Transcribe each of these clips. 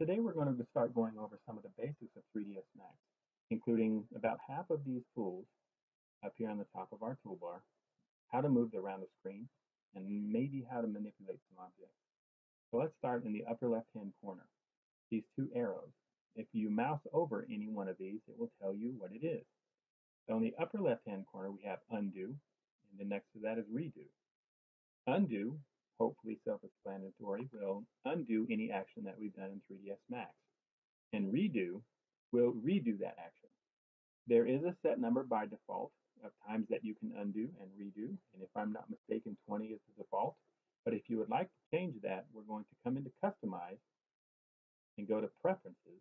Today we're going to start going over some of the basics of 3ds Max, including about half of these tools up here on the top of our toolbar, how to move around the screen, and maybe how to manipulate some objects. So let's start in the upper left-hand corner. These two arrows. If you mouse over any one of these, it will tell you what it is. So in the upper left-hand corner, we have undo, and then next to that is redo. Undo hopefully self-explanatory, will undo any action that we've done in 3ds Max. And redo will redo that action. There is a set number by default of times that you can undo and redo, and if I'm not mistaken, 20 is the default. But if you would like to change that, we're going to come into Customize and go to Preferences.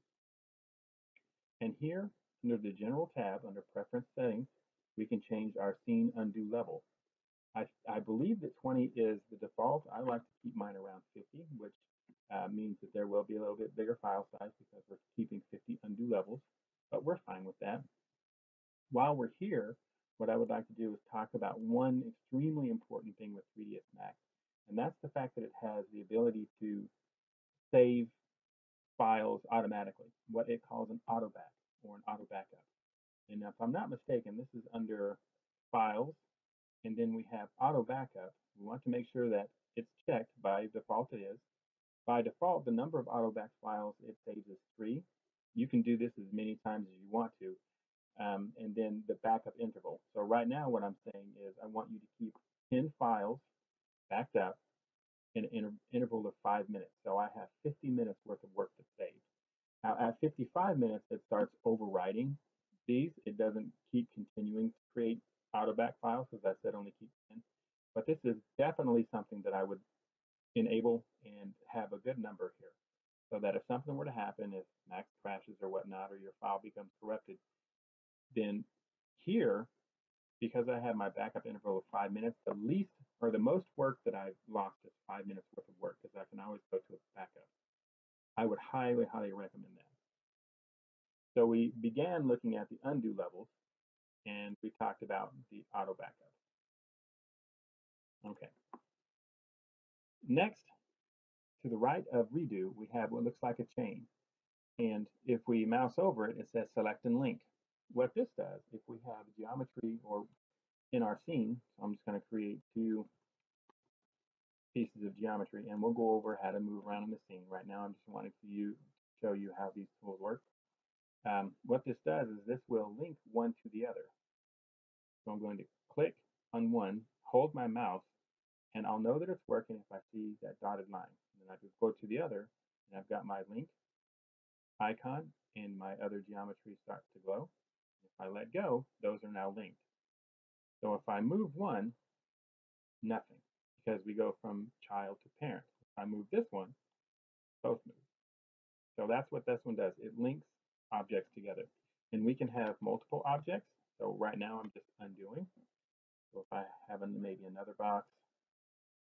And here, under the General tab, under Preference Settings, we can change our scene undo level. I, I believe that 20 is the default. I like to keep mine around 50, which uh, means that there will be a little bit bigger file size because we're keeping 50 undo levels, but we're fine with that. While we're here, what I would like to do is talk about one extremely important thing with 3ds Max, and that's the fact that it has the ability to save files automatically, what it calls an auto back or an auto backup. And if I'm not mistaken, this is under Files, and then we have auto backup. We want to make sure that it's checked by default it is. By default, the number of auto back files it saves is three. You can do this as many times as you want to. Um, and then the backup interval. So right now what I'm saying is I want you to keep 10 files backed up in an interval of five minutes. So I have 50 minutes worth of work to save. Now at 55 minutes, it starts overriding these. It doesn't keep continuing to create auto back files, as I said, only keep 10. But this is definitely something that I would enable and have a good number here. So that if something were to happen, if Max crashes or whatnot, or your file becomes corrupted, then here, because I have my backup interval of five minutes, the least or the most work that I've lost is five minutes worth of work because I can always go to a backup. I would highly, highly recommend that. So we began looking at the undo levels and we talked about the auto backup. Okay. Next, to the right of redo, we have what looks like a chain. And if we mouse over it, it says select and link. What this does, if we have geometry or in our scene, so I'm just going to create two pieces of geometry and we'll go over how to move around in the scene. Right now I'm just wanting to show you how these tools work. Um, what this does is this will link one to the other. So I'm going to click on one, hold my mouse, and I'll know that it's working if I see that dotted line. And then I can go to the other, and I've got my link icon, and my other geometry starts to glow. If I let go, those are now linked. So if I move one, nothing, because we go from child to parent. If I move this one, both move. So that's what this one does. It links objects together. And we can have multiple objects. So right now I'm just undoing. So if I have maybe another box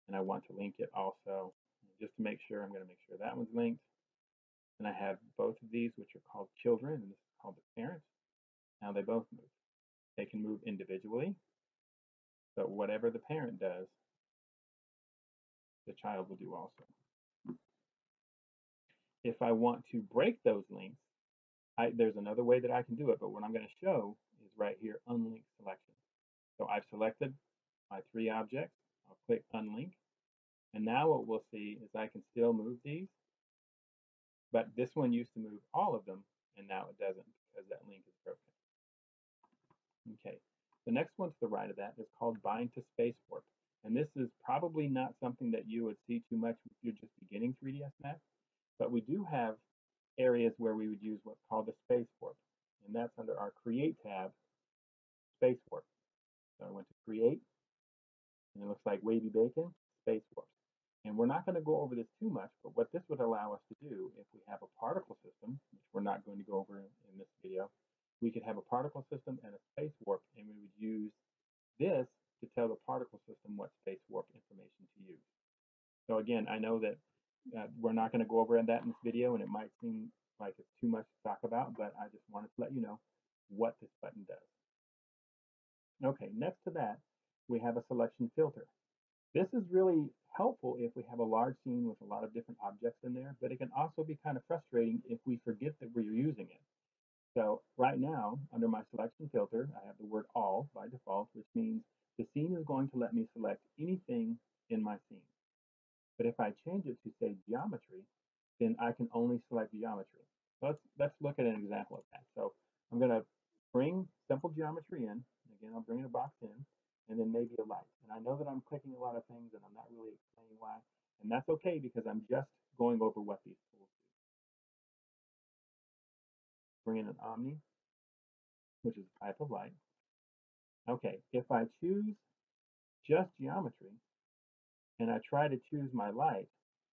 and I want to link it also, just to make sure, I'm going to make sure that one's linked. And I have both of these, which are called children, and this is called the parent. Now they both move. They can move individually. but whatever the parent does, the child will do also. If I want to break those links, I, there's another way that I can do it, but what I'm going to show is right here, unlink selection. So I've selected my three objects. I'll click unlink. And now what we'll see is I can still move these, but this one used to move all of them, and now it doesn't because that link is broken. Okay, the next one to the right of that is called bind to space warp. And this is probably not something that you would see too much if you're just beginning 3ds Max, but we do have areas where we would use what's called the space warp. And that's under our Create tab, Space Warp. So I went to Create, and it looks like Wavy Bacon, Space Warp. And we're not going to go over this too much, but what this would allow us to do if we have a particle system, which we're not going to go over in, in this video, we could have a particle system and a space warp, and we would use this to tell the particle system what space warp information to use. So again, I know that uh, we're not going to go over that in this video, and it might seem like it's too much to talk about, but I just wanted to let you know what this button does. Okay, next to that, we have a selection filter. This is really helpful if we have a large scene with a lot of different objects in there, but it can also be kind of frustrating if we forget that we're using it. So right now, under my selection filter, I have the word all by default, which means the scene is going to let me select anything in my scene. But if I change it to say geometry, then I can only select geometry. Let's, let's look at an example of that. So I'm going to bring simple geometry in. Again, I'm bringing a box in and then maybe a light. And I know that I'm clicking a lot of things and I'm not really explaining why. And that's okay because I'm just going over what these tools do. Bring in an Omni, which is a type of light. Okay, if I choose just geometry and I try to choose my light,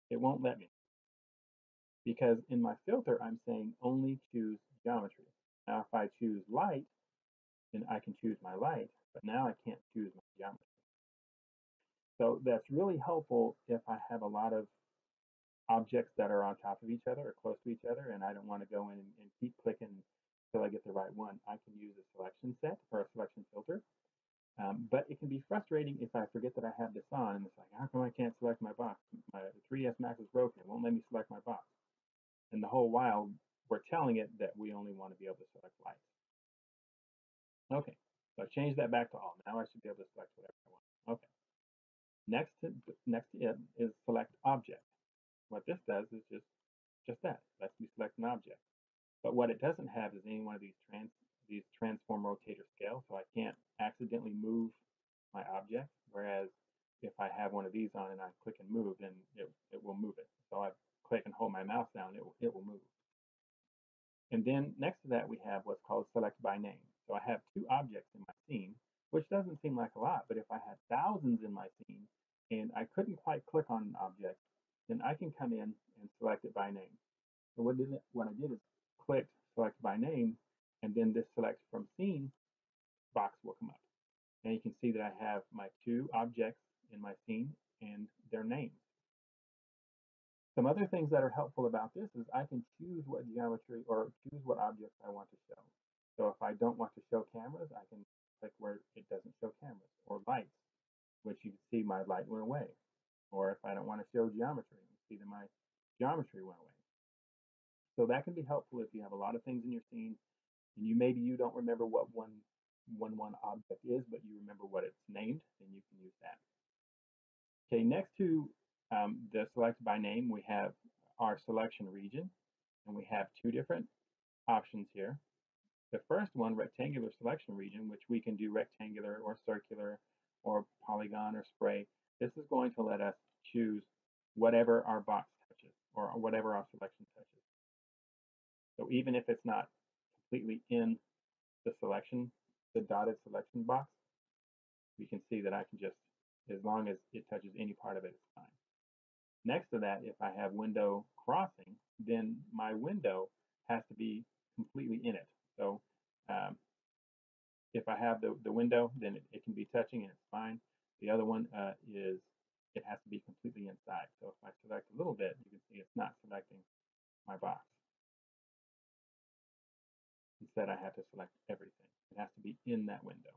it won't let me. Because in my filter, I'm saying only choose geometry. Now, if I choose light, then I can choose my light, but now I can't choose my geometry. So that's really helpful if I have a lot of objects that are on top of each other or close to each other, and I don't want to go in and, keep clicking until I get the right one. I can use a selection set or a selection filter. Um, but it can be frustrating if I forget that I have this on, and it's like, how come I can't select my box? My 3ds Max is broken. It won't let me select my box. And the whole while, we're telling it that we only want to be able to select lights. Okay, so I changed that back to all. Now I should be able to select whatever I want. Okay. Next to, next to it is select object. What this does is just just that. It Lets me select an object. But what it doesn't have is any one of these trans these transform rotator scale, so I can't accidentally move my object. Whereas if I have one of these on and I click and move, then it, it will move it. So I click and hold my mouse down, it will, it will move. And then next to that, we have what's called select by name. So I have two objects in my scene, which doesn't seem like a lot, but if I had thousands in my scene and I couldn't quite click on an object, then I can come in and select it by name. So what, did it, what I did is clicked select by name, and then this select from scene box will come up. And you can see that I have my two objects in my scene and their names. Some other things that are helpful about this is I can choose what geometry or choose what objects I want to show. So if I don't want to show cameras, I can click where it doesn't show cameras or lights, which you can see my light went away. Or if I don't want to show geometry, you see that my geometry went away. So that can be helpful if you have a lot of things in your scene and you maybe you don't remember what one one one object is, but you remember what it's named, then you can use that. Okay, next to um, the select by name, we have our selection region, and we have two different options here. The first one, rectangular selection region, which we can do rectangular or circular or polygon or spray. This is going to let us choose whatever our box touches or whatever our selection touches. So even if it's not completely in the selection, the dotted selection box, we can see that I can just, as long as it touches any part of it, it's fine. Next to that, if I have window crossing, then my window has to be completely in it. So um, if I have the, the window, then it, it, can be touching and it's fine. The other one uh, is it has to be completely inside. So if I select a little bit, you can see it's not selecting my box. Instead, I have to select everything. It has to be in that window.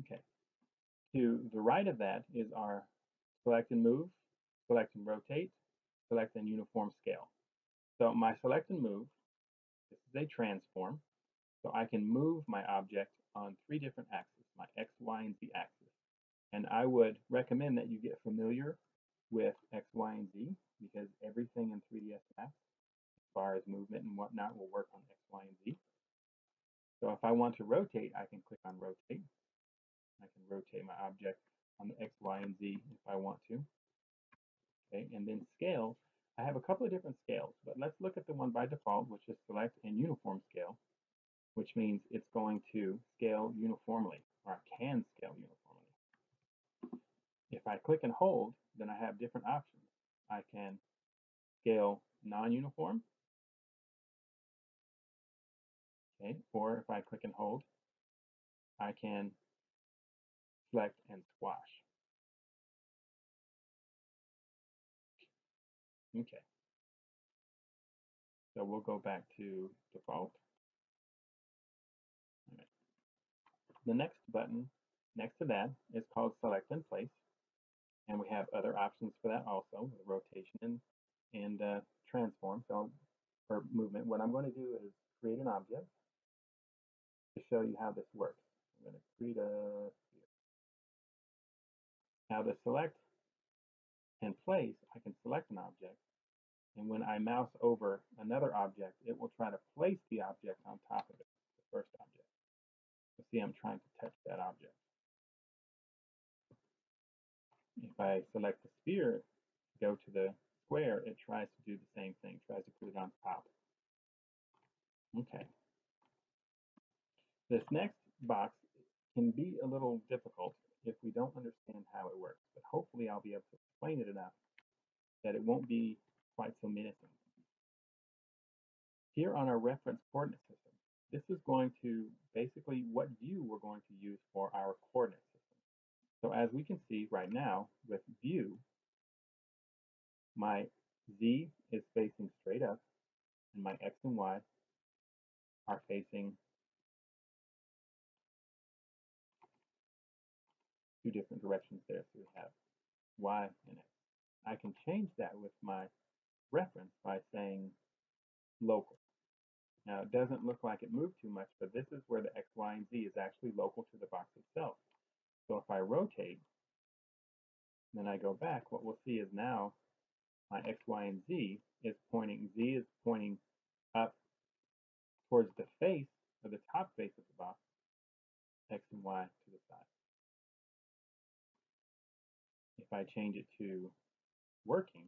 Okay. To the right of that is our select and move select and rotate, select and uniform scale. So my select and move, this is a transform. So I can move my object on three different axes, my X, Y, and Z axis. And I would recommend that you get familiar with X, Y, and Z because everything in 3ds Max, far as movement and whatnot, will work on X, Y, and Z. So if I want to rotate, I can click on rotate. I can rotate my object on the X, Y, and Z if I want to. Okay, and then scale, I have a couple of different scales, but let's look at the one by default, which is select and uniform scale, which means it's going to scale uniformly, or can scale uniformly. If I click and hold, then I have different options. I can scale non-uniform, okay, or if I click and hold, I can select and squash. Okay. So we'll go back to default. The next button next to that is called select and place. And we have other options for that also, rotation and, and uh, transform, so for movement. What I'm going to do is create an object to show you how this works. I'm going to create a now the select and place, I can select an object, and when I mouse over another object, it will try to place the object on top of it, the first object. See I'm trying to touch that object. If I select the sphere, go to the square, it tries to do the same thing, tries to put it on top. Okay. This next box can be a little difficult if we don't understand how it works, but hopefully I'll be able to explain it enough that it won't be quite so menacing. Here on our reference coordinate system, this is going to basically what view we're going to use for our coordinate system. So as we can see right now with view, my z is facing straight up and my x and y are facing two different directions there. So we have y and x. I can change that with my reference by saying local. Now it doesn't look like it moved too much, but this is where the x, y, and z is actually local to the box itself. So if I rotate, then I go back, what we'll see is now my x, y, and z is pointing, z is pointing up towards the face, or the top face of the box, x and y to the side. If I change it to working,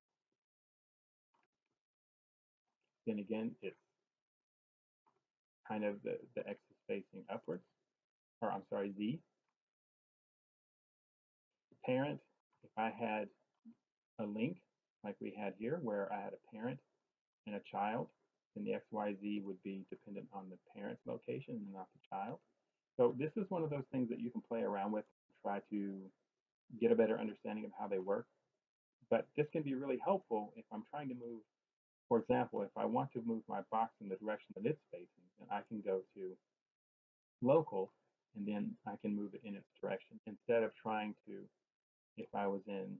then again, it's kind of the, the x is facing upwards, or I'm sorry, z. Parent, if I had a link like we had here, where I had a parent and a child, then the XYZ would be dependent on the parent's location and not the child. So this is one of those things that you can play around with, try to get a better understanding of how they work. But this can be really helpful if I'm trying to move, for example, if I want to move my box in the direction that it's facing, then I can go to local and then I can move it in its direction instead of trying to, if I was in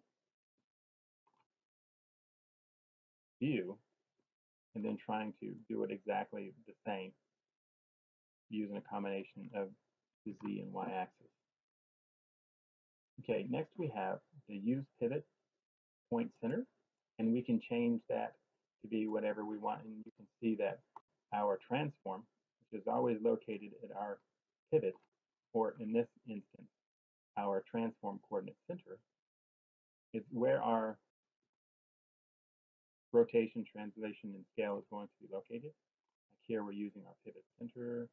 view and then trying to do it exactly the same using a combination of the Z and Y axis. Okay, next we have the use pivot point center, and we can change that to be whatever we want. And you can see that our transform, which is always located at our pivot, or in this instance, our transform coordinate center, is where our rotation, translation, and scale is going to be located. Like here we're using our pivot center,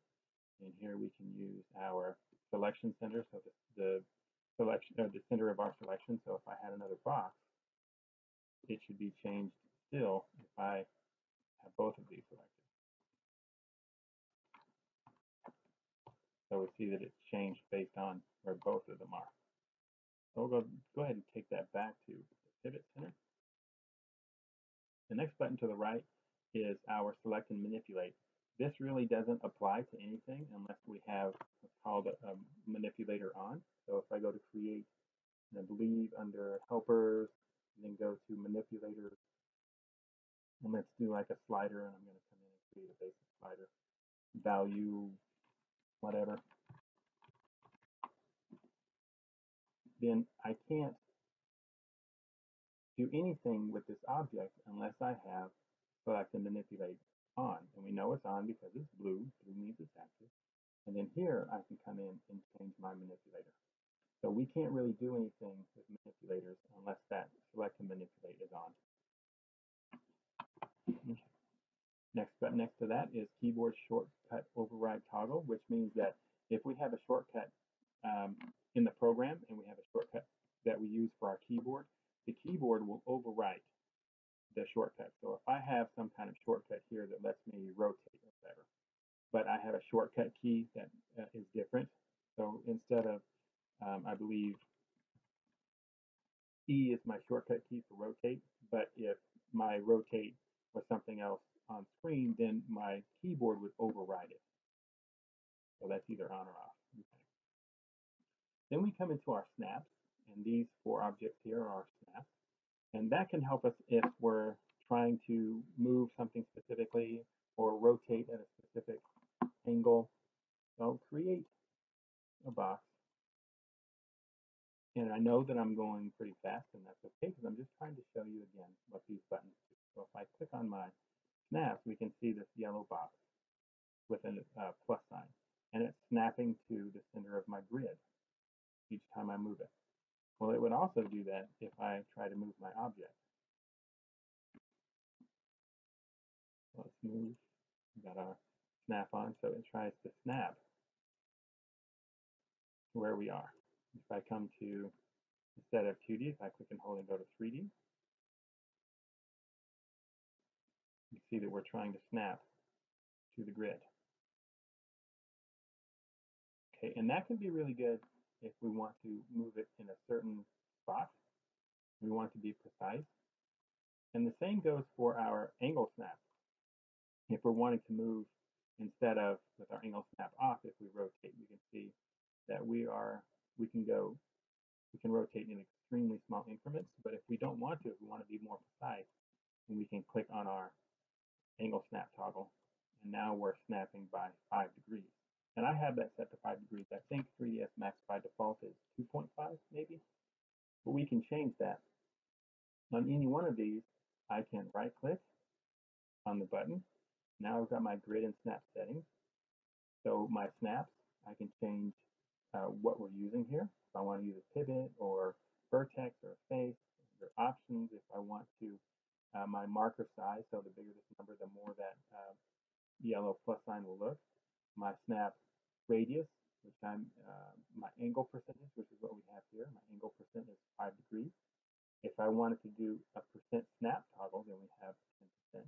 and here we can use our selection center, so the, the selection or the center of our selection. So if I had another box, it should be changed still if I have both of these selected. So we see that it's changed based on where both of them are. So we'll go, go ahead and take that back to the pivot center. The next button to the right is our select and manipulate. This really doesn't apply to anything unless we have what's called a, a manipulator on. So if I go to create, and I believe under helpers, and then go to manipulators, and let's do like a slider, and I'm going to come in and create a basic slider, value, whatever. Then I can't do anything with this object unless I have so I can manipulate on. And we know it's on because it's blue. Blue means it's active. And then here I can come in and change my manipulator. So we can't really do anything with manipulators unless that select and manipulate is on. Next button next to that is keyboard shortcut override toggle, which means that if we have a shortcut um, in the program and we have a shortcut that we use for our keyboard, the keyboard will overwrite the shortcut. So if I have some kind of shortcut here that lets me rotate or whatever, but I have a shortcut key that uh, is different. So instead of, um, I believe, E is my shortcut key for rotate, but if my rotate was something else on screen, then my keyboard would override it. So that's either on or off. Okay. Then we come into our snaps, And these four objects here are our snaps. And that can help us if we're trying to move something specifically or rotate at a specific angle. So create a box. And I know that I'm going pretty fast and that's okay because I'm just trying to show you again what these buttons do. So if I click on my snaps, we can see this yellow box with a uh, plus sign. And it's snapping to the center of my grid each time I move it. Well, it would also do that if I try to move my object. Let's move. We got our snap on, so it tries to snap to where we are. If I come to instead of 2D, if I click and hold and go to 3D, you see that we're trying to snap to the grid. Okay, and that can be really good if we want to move it in a certain spot. We want to be precise. And the same goes for our angle snap. If we're wanting to move instead of with our angle snap off, if we rotate, we can see that we are, we can go, we can rotate in extremely small increments, but if we don't want to, if we want to be more precise, then we can click on our angle snap toggle, and now we're snapping by five degrees. And I have that set to 5 degrees. I think 3ds Max by default is 2.5 maybe. But we can change that. On any one of these, I can right click on the button. Now I've got my grid and snap settings. So my snaps, I can change uh, what we're using here. If I want to use a pivot or vertex or a face, there are options. If I want to, uh, my marker size, so the bigger this number, the more that uh, yellow plus sign will look my snap radius, which I'm uh, my angle percentage, which is what we have here. My angle percent is 5 degrees. If I wanted to do a percent snap toggle, then we have 10%.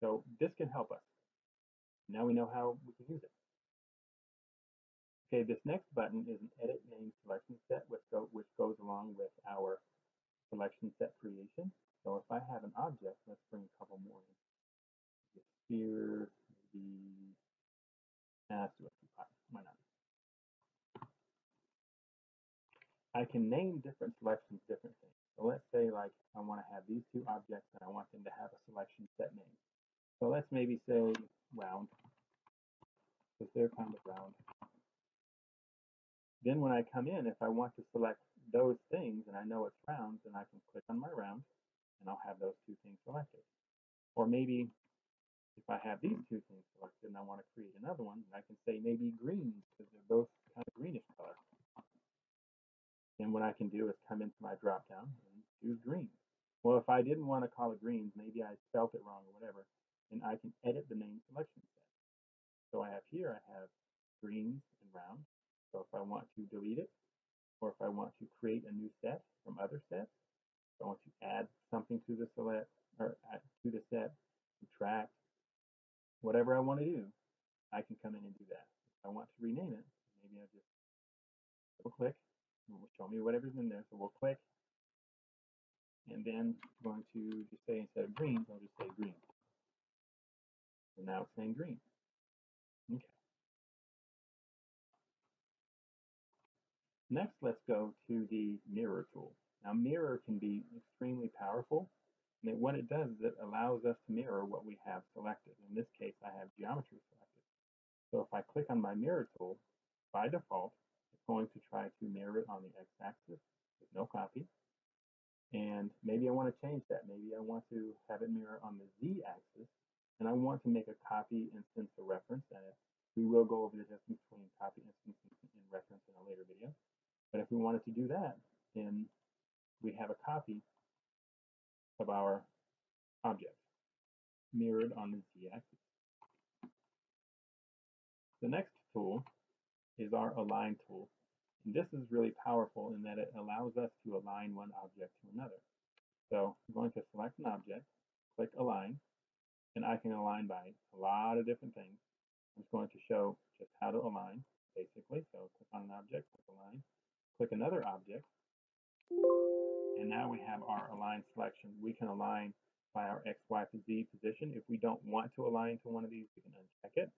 So this can help us. Now we know how we can use it. Okay, this next button is an edit name selection set, which, go, which goes along with our selection set creation. So if I have an object, let's bring a couple more in. Sphere, maybe let's do Why not? I can name different selections different things. So let's say like I want to have these two objects and I want them to have a selection set name. So let's maybe say round, because they're kind of round. Then when I come in, if I want to select those things and I know it's rounds, then I can click on my round and I'll have those two things selected. Or maybe if I have these two things selected and I want to create another one, I can say maybe green because they're both kind of greenish color. And what I can do is come into my drop down and choose green. Well, if I didn't want to call it greens, maybe I spelt it wrong or whatever, and I can edit the name selection set. So I have here, I have greens and round. So if I want to delete it, or if I want to create a new set from other sets, if I want to add something to the select or add to the set, subtract, whatever I want to do, I can come in and do that. If I want to rename it, maybe I just double click and it will show me whatever's in there. So we'll click and then I'm going to just say instead of greens, I'll just say green. So now it's saying green. Okay. Next, let's go to the mirror tool. Now mirror can be extremely powerful and what it does is it allows us to mirror what we have selected. In this case, I have geometry selected. So if I click on my mirror tool, by default, it's going to try to mirror it on the x-axis with no copy. And maybe I want to change that. Maybe I want to have it mirror on the z-axis, and I want to make a copy and instance a reference. And we will go over the difference between copy instance and reference in a later video. But if we wanted to do that, then we have a copy of our object mirrored on the z-axis. The next tool is our align tool. And this is really powerful in that it allows us to align one object to another. So I'm going to select an object, click align, and I can align by a lot of different things. I'm just going to show just how to align, basically. So click on an object, click align, click another object, and now we have our align selection. We can align by our X, Y, to Z position. If we don't want to align to one of these, we can uncheck it.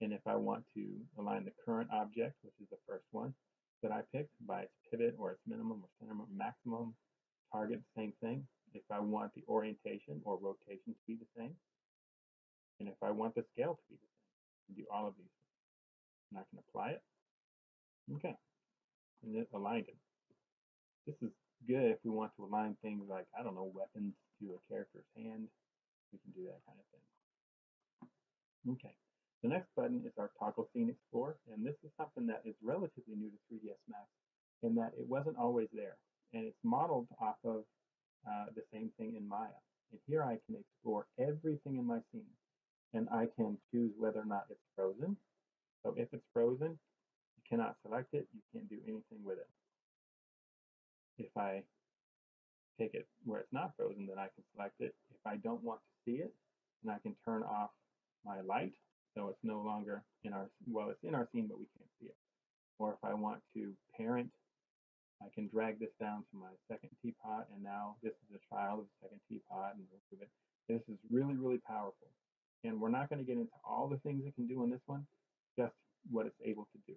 And if I want to align the current object, which is the first one, that I picked by its pivot or its minimum or center or maximum target, same thing. If I want the orientation or rotation to be the same, and if I want the scale to be the same, I can do all of these. And I can apply it. Okay. And it aligned it. This is good if we want to align things like, I don't know, weapons to a character's hand. We can do that kind of thing. Okay. The next button is our toggle scene explorer, and this is something that is relatively new to 3ds Max in that it wasn't always there, and it's modeled off of uh, the same thing in Maya. And here I can explore everything in my scene, and I can choose whether or not it's frozen. So if it's frozen, cannot select it, you can't do anything with it. If I take it where it's not frozen, then I can select it. If I don't want to see it, then I can turn off my light so it's no longer in our, well, it's in our scene, but we can't see it. Or if I want to parent, I can drag this down to my second teapot, and now this is a child of the second teapot, and move it. This is really, really powerful. And we're not going to get into all the things it can do in this one, just what it's able to do,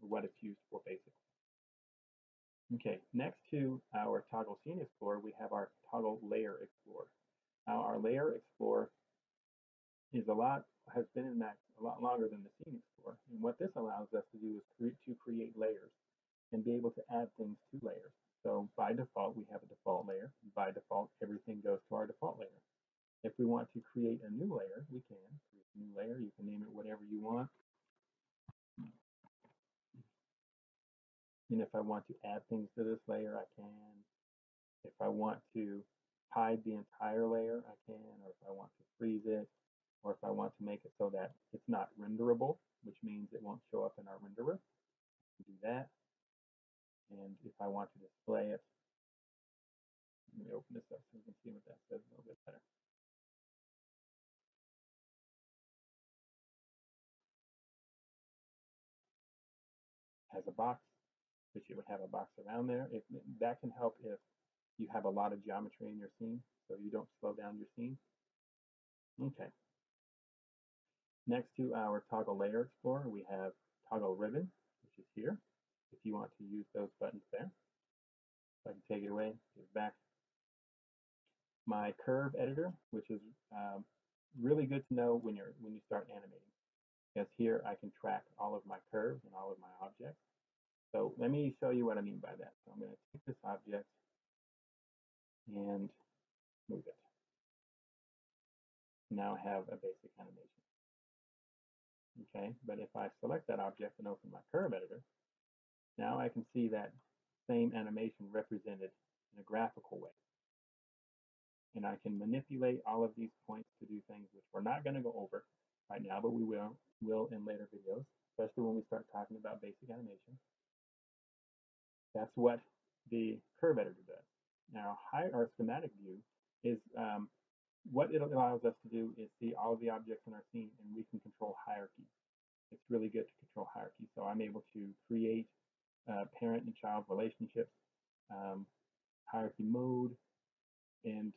what it's used for basically. Okay, next to our toggle scene explorer, we have our toggle layer explorer. Now our layer explorer is a lot has been in Max a lot longer than the Scene Explorer. And what this allows us to do is create, to create layers and be able to add things to layers. So by default, we have a default layer. By default, everything goes to our default layer. If we want to create a new layer, we can create a new layer. You can name it whatever you want. And if I want to add things to this layer, I can. If I want to hide the entire layer, I can. Or if I want to freeze it, or if I want to make it so that it's not renderable, which means it won't show up in our renderer, do that. And if I want to display it, let me open this up so we can see what that says a little bit better. Has a box, which it would have a box around there. If that can help if you have a lot of geometry in your scene, so you don't slow down your scene. Okay. Next to our toggle layer explorer, we have toggle ribbon, which is here, if you want to use those buttons there. So I can take it away, give it back. My curve editor, which is um, really good to know when you're when you start animating. Because here I can track all of my curves and all of my objects. So let me show you what I mean by that. So I'm going to take this object and move it. Now I have a basic animation. Okay, but if I select that object and open my curve editor, now I can see that same animation represented in a graphical way. And I can manipulate all of these points to do things which we're not going to go over right now, but we will, will in later videos, especially when we start talking about basic animation. That's what the curve editor does. Now, high or schematic view is um, what it allows us to do is see all of the objects in our scene and we can control hierarchy. It's really good to control hierarchy. So I'm able to create uh, parent and child relationships, um, hierarchy mode, and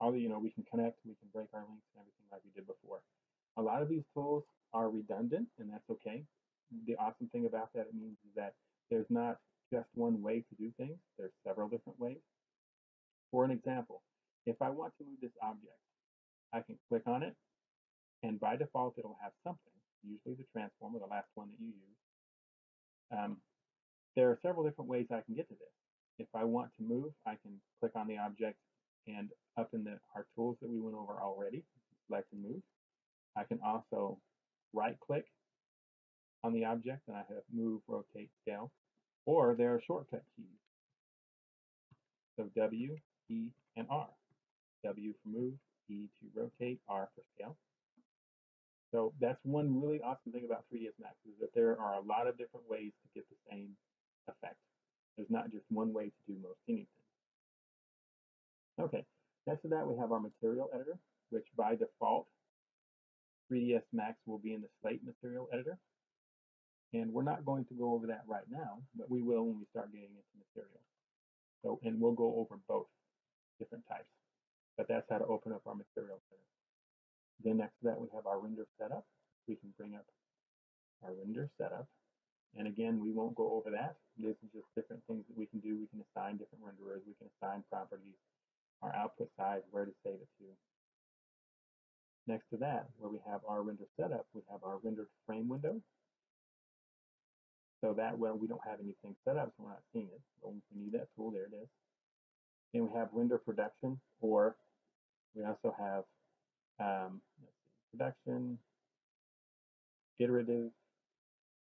all the, you know, we can connect, we can break our links and everything like we did before. A lot of these tools are redundant and that's okay. The awesome thing about that it means is that there's not just one way to do things. There's several different ways. For an example, if I want to move this object, I can click on it, and by default, it'll have something, usually the transformer, the last one that you use. Um, there are several different ways I can get to this. If I want to move, I can click on the object and up in the our tools that we went over already, select and move. I can also right click on the object and I have move, rotate, scale, or there are shortcut keys. So W, E, and R. W for move, E to rotate, R for scale. So that's one really awesome thing about 3ds Max is that there are a lot of different ways to get the same effect. There's not just one way to do most anything. Okay, next to that we have our material editor, which by default 3ds Max will be in the slate material editor. And we're not going to go over that right now, but we will when we start getting into material. So, and we'll go over both different types but that's how to open up our material center. Then next to that, we have our render setup. We can bring up our render setup. And again, we won't go over that. This is just different things that we can do. We can assign different renderers. We can assign properties, our output size, where to save it to. Next to that, where we have our render setup, we have our rendered frame window. So that way we don't have anything set up, so we're not seeing it. So we need that tool, there it is. Then we have render production, or we also have um, see, production, iterative,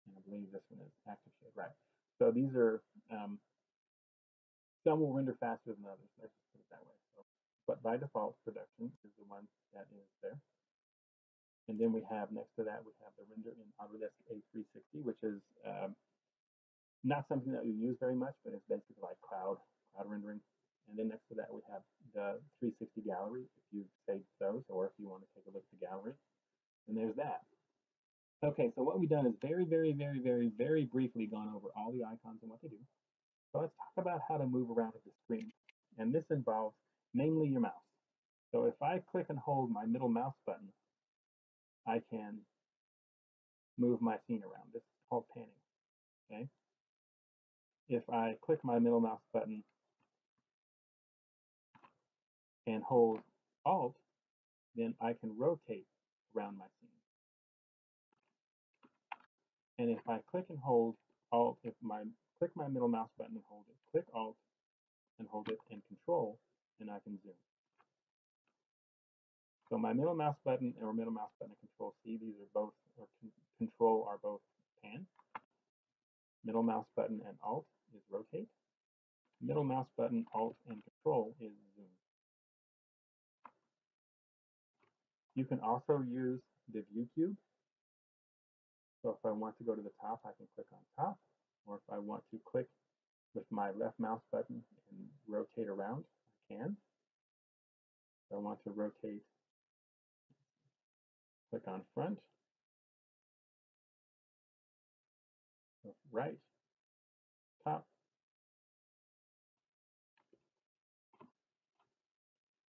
and I believe this one is active shade, right. So these are, um, some will render faster than others, let's just put it that way. So, but by default, production is the one that is there. And then we have next to that, we have the render in Autodesk A360, which is um, not something that we use very much, but it's basically like cloud, cloud rendering. And then next to that, we have the 360 gallery, if you've saved those, or if you want to take a look at the gallery. And there's that. Okay, so what we've done is very, very, very, very, very briefly gone over all the icons and what they do. So let's talk about how to move around the screen. And this involves mainly your mouse. So if I click and hold my middle mouse button, I can move my scene around. This is called panning. Okay. If I click my middle mouse button and hold Alt, then I can rotate around my scene. And if I click and hold Alt, if my click my middle mouse button and hold it, click Alt and hold it and Control, and I can zoom. So my middle mouse button or middle mouse button and Control C, these are both, or Control are both pan. Middle mouse button and Alt is rotate. Middle mouse button, Alt, and Control is zoom. You can also use the view cube so if I want to go to the top, I can click on top, or if I want to click with my left mouse button and rotate around, I can. If I want to rotate, click on front, right, top.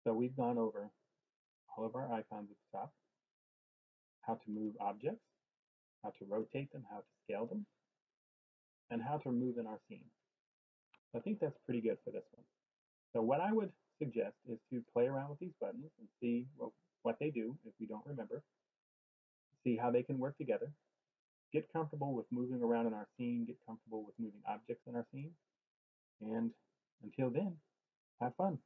So we've gone over all of our icons at the top, how to move objects, how to rotate them, how to scale them, and how to move in our scene. I think that's pretty good for this one. So what I would suggest is to play around with these buttons and see what, what they do if we don't remember, see how they can work together, get comfortable with moving around in our scene, get comfortable with moving objects in our scene, and until then, have fun.